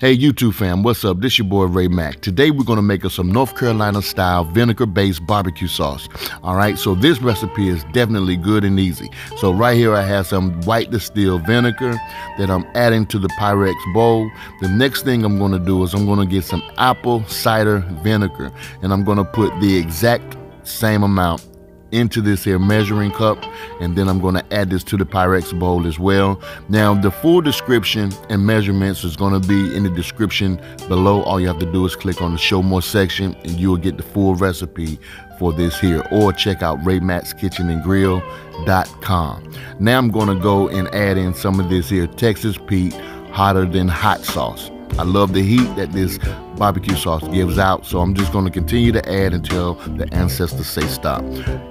Hey YouTube fam, what's up? This your boy Ray Mack. Today we're gonna make us some North Carolina style vinegar based barbecue sauce. All right, so this recipe is definitely good and easy. So right here I have some white distilled vinegar that I'm adding to the Pyrex bowl. The next thing I'm gonna do is I'm gonna get some apple cider vinegar and I'm gonna put the exact same amount into this here measuring cup and then I'm going to add this to the Pyrex bowl as well. Now the full description and measurements is going to be in the description below. All you have to do is click on the show more section and you will get the full recipe for this here or check out raymackskitchenandgrill.com. Now I'm going to go and add in some of this here Texas Pete hotter than hot sauce. I love the heat that this barbecue sauce gives out, so I'm just going to continue to add until the ancestors say stop.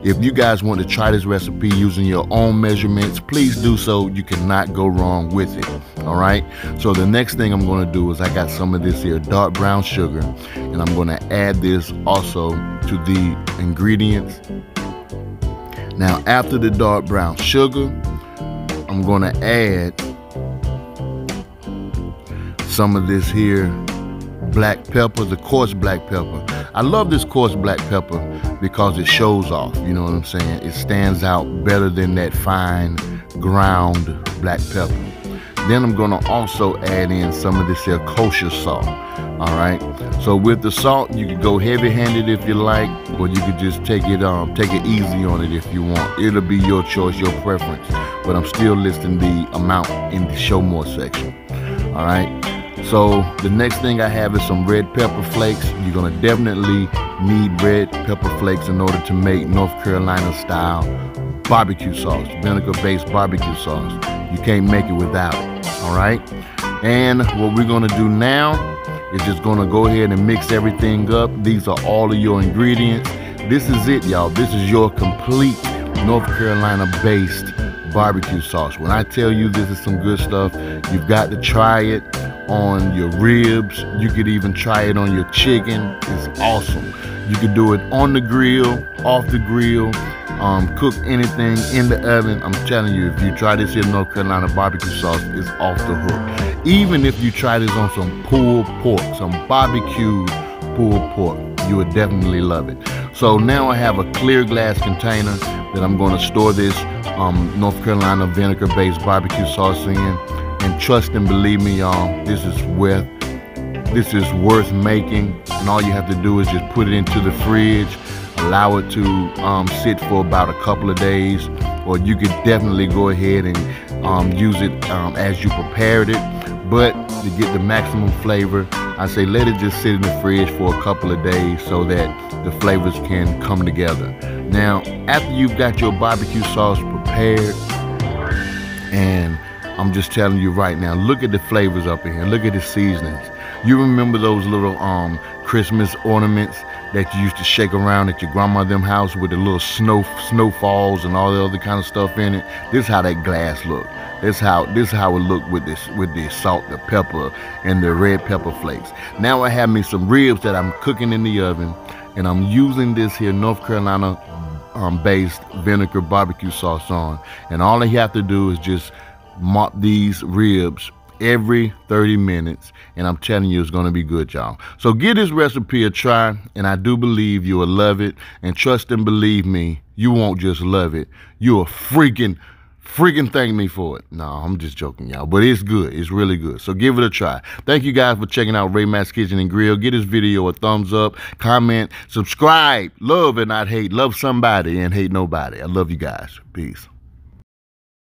If you guys want to try this recipe using your own measurements, please do so. You cannot go wrong with it. All right. So the next thing I'm going to do is I got some of this here dark brown sugar, and I'm going to add this also to the ingredients. Now, after the dark brown sugar, I'm going to add some of this here black pepper, the coarse black pepper. I love this coarse black pepper because it shows off, you know what I'm saying? It stands out better than that fine ground black pepper. Then I'm gonna also add in some of this here kosher salt. All right. So with the salt, you could go heavy-handed if you like, or you could just take it um take it easy on it if you want. It'll be your choice, your preference. But I'm still listing the amount in the show more section. All right. So the next thing I have is some red pepper flakes. You're gonna definitely need red pepper flakes in order to make North Carolina style barbecue sauce, vinegar based barbecue sauce. You can't make it without it, all right? And what we're gonna do now is just gonna go ahead and mix everything up. These are all of your ingredients. This is it, y'all. This is your complete North Carolina based barbecue sauce. When I tell you this is some good stuff, you've got to try it on your ribs. You could even try it on your chicken. It's awesome. You could do it on the grill, off the grill, um, cook anything in the oven. I'm telling you, if you try this here North Carolina barbecue sauce, it's off the hook. Even if you try this on some pulled pork, some barbecued pulled pork, you would definitely love it. So now I have a clear glass container that I'm going to store this um, North Carolina vinegar-based barbecue sauce in. And trust and believe me, y'all, this is worth this is worth making. And all you have to do is just put it into the fridge, allow it to um, sit for about a couple of days, or you could definitely go ahead and um, use it um, as you prepared it. But to get the maximum flavor, I say let it just sit in the fridge for a couple of days so that the flavors can come together. Now, after you've got your barbecue sauce prepared and I'm just telling you right now, look at the flavors up in here. Look at the seasonings. You remember those little um Christmas ornaments that you used to shake around at your grandma them house with the little snow snowfalls and all the other kind of stuff in it. This is how that glass looked. This how this how it looked with this with the salt, the pepper, and the red pepper flakes. Now I have me some ribs that I'm cooking in the oven, and I'm using this here North Carolina um, based vinegar barbecue sauce on. And all you have to do is just these ribs every 30 minutes and I'm telling you it's going to be good y'all. So give this recipe a try and I do believe you will love it. And trust and believe me you won't just love it. You'll freaking freaking thank me for it. No I'm just joking y'all but it's good. It's really good. So give it a try. Thank you guys for checking out Ray Mack's Kitchen and Grill. Give this video a thumbs up comment subscribe. Love and not hate. Love somebody and hate nobody. I love you guys. Peace